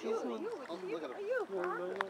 She's on. Oh, look at her.